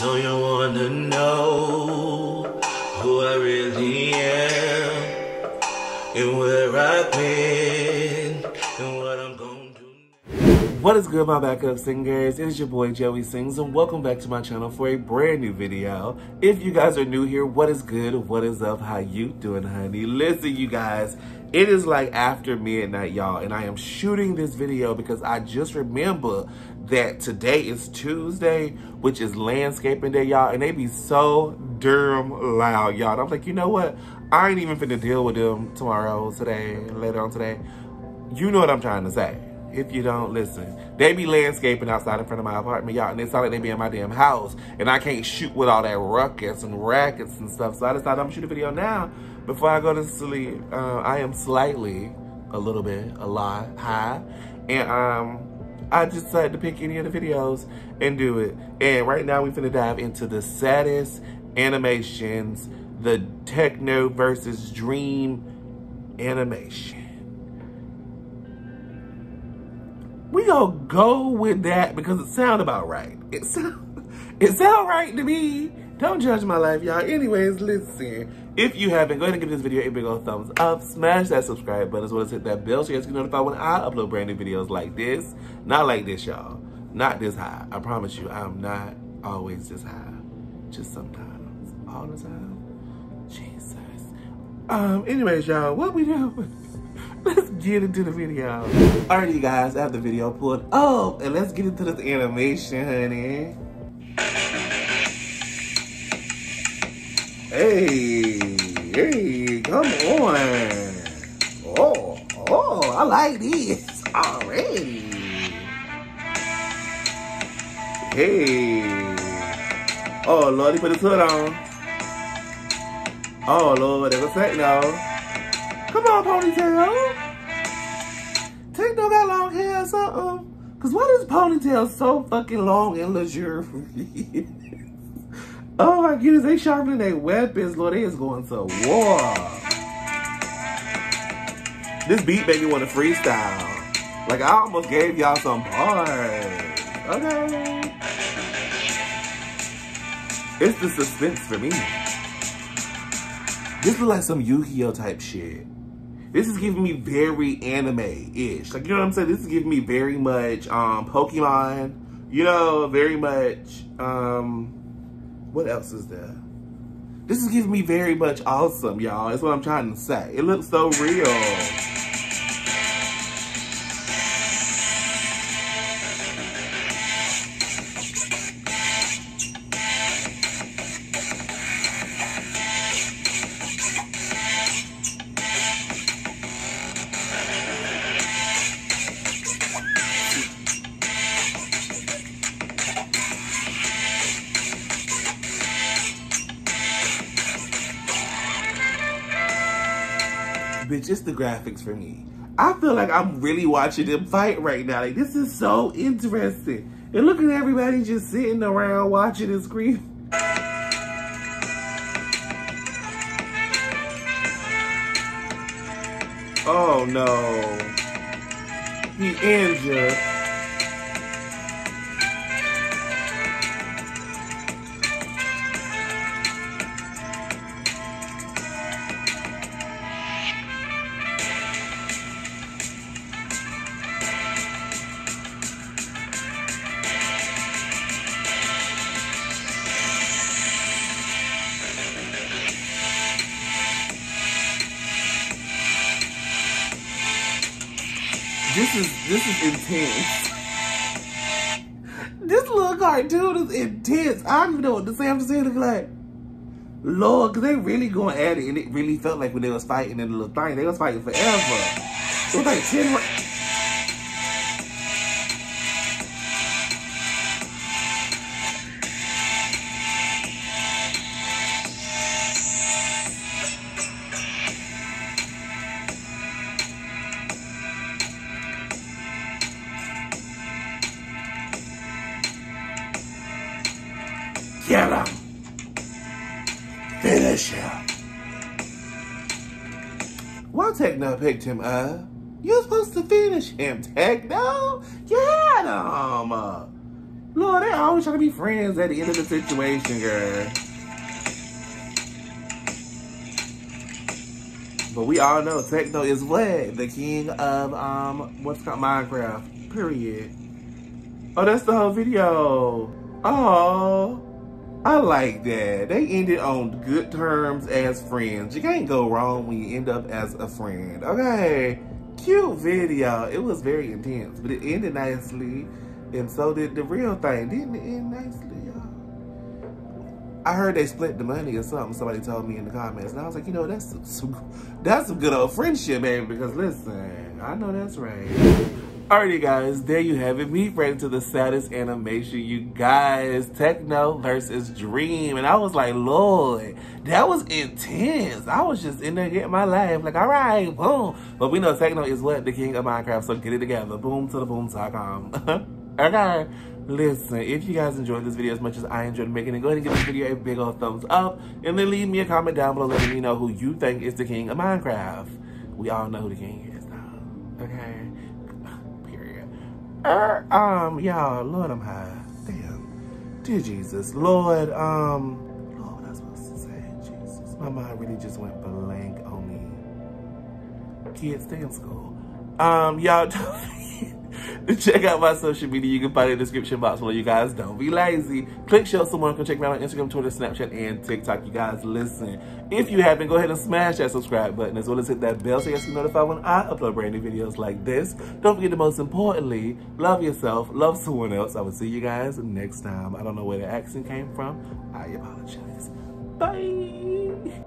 So you wanna know who I really am and where I've been do. What is good, my backup singers? It is your boy Joey Sings, and welcome back to my channel for a brand new video. If you guys are new here, what is good? What is up? How you doing, honey? Listen, you guys, it is like after midnight, y'all, and I am shooting this video because I just remember that today is Tuesday, which is landscaping day, y'all, and they be so damn loud, y'all. And I'm like, you know what? I ain't even finna deal with them tomorrow, today, later on today. You know what I'm trying to say. If you don't listen, they be landscaping outside in front of my apartment, y'all, and it sound like they be in my damn house, and I can't shoot with all that ruckus and rackets and stuff. So I decided I'm gonna shoot a video now before I go to sleep. Uh, I am slightly, a little bit, a lot high, and um, I decided to pick any of the videos and do it. And right now we finna dive into the SAD-ist animations, the techno versus dream animation. Gonna go with that because it sound about right. It sound, it sound right to me. Don't judge my life, y'all. Anyways, listen. If you haven't, go ahead and give this video a big old thumbs up. Smash that subscribe button as well as hit that bell so you guys can notified when I upload brand new videos like this. Not like this, y'all. Not this high. I promise you, I'm not always this high. Just sometimes. All the time. Jesus. Um, anyways, y'all, what we doing? let's get into the video. Alright, you guys, I have the video pulled up, and let's get into this animation, honey. Hey, hey, come on. Oh, oh, I like this already. Hey. Oh, Lord, he put his hood on. Oh, Lord, there's a techno. Come on, ponytail. Techno got long hair or something. Cause why is ponytail so fucking long and luxurious? oh my goodness, they sharpening their weapons, Lord. They is going to war. This beat made me want to freestyle. Like I almost gave y'all some bars. Okay. It's the suspense for me. This look like some Yu-Gi-Oh type shit. This is giving me very anime-ish. Like, you know what I'm saying? This is giving me very much um, Pokemon. You know, very much, um, what else is there? This is giving me very much awesome, y'all. That's what I'm trying to say. It looks so real. Bitch, it's the graphics for me. I feel like I'm really watching them fight right now. Like, this is so interesting. And look at everybody just sitting around watching and screaming. Oh no. He injured. This is this is intense. This little cartoon is intense. I don't even know what to say. I'm just like, Lord, because they really going at it. And it really felt like when they was fighting in the little thing, they was fighting forever. It was like 10 Why Techno picked him up? You're supposed to finish him, Techno. You had him. Lord, they always trying to be friends at the end of the situation, girl. But we all know Techno is what? The king of, um, what's called Minecraft, period. Oh, that's the whole video. Oh, I like that. They ended on good terms as friends. You can't go wrong when you end up as a friend. Okay, cute video. It was very intense, but it ended nicely. And so did the real thing. Didn't it end nicely? Y'all? I heard they split the money or something. Somebody told me in the comments, and I was like, you know, that's some, that's some good old friendship, baby. Because listen, I know that's right. Alrighty, guys, there you have it. Me right into the SAD-ist animation, you guys. Techno versus Dream, and I was like, Lord, that was intense. I was just in there getting my life. like, all right, boom. But we know Techno is what the king of Minecraft, so get it together. Boom to the boom.com. okay. Listen, if you guys enjoyed this video as much as I enjoyed making it, go ahead and give this video a big old thumbs up. And then leave me a comment down below letting me know who you think is the king of Minecraft. We all know who the king is now. Okay? Er, um, y'all, Lord, I'm high. Damn. Dear Jesus. Lord, um, Lord, what I supposed to say? Jesus. My mind really just went blank on me. Kids, stay in school. Um, y'all, check out my social media. You can find it in the description box below. You guys don't be lazy. Click show someone. Come check me out on Instagram, Twitter, Snapchat, and TikTok. You guys listen. If you haven't, go ahead and smash that subscribe button as well as hit that bell so you guys can notified when I upload brand new videos like this. Don't forget to most importantly, love yourself, love someone else. I will see you guys next time. I don't know where the accent came from. I apologize. Bye.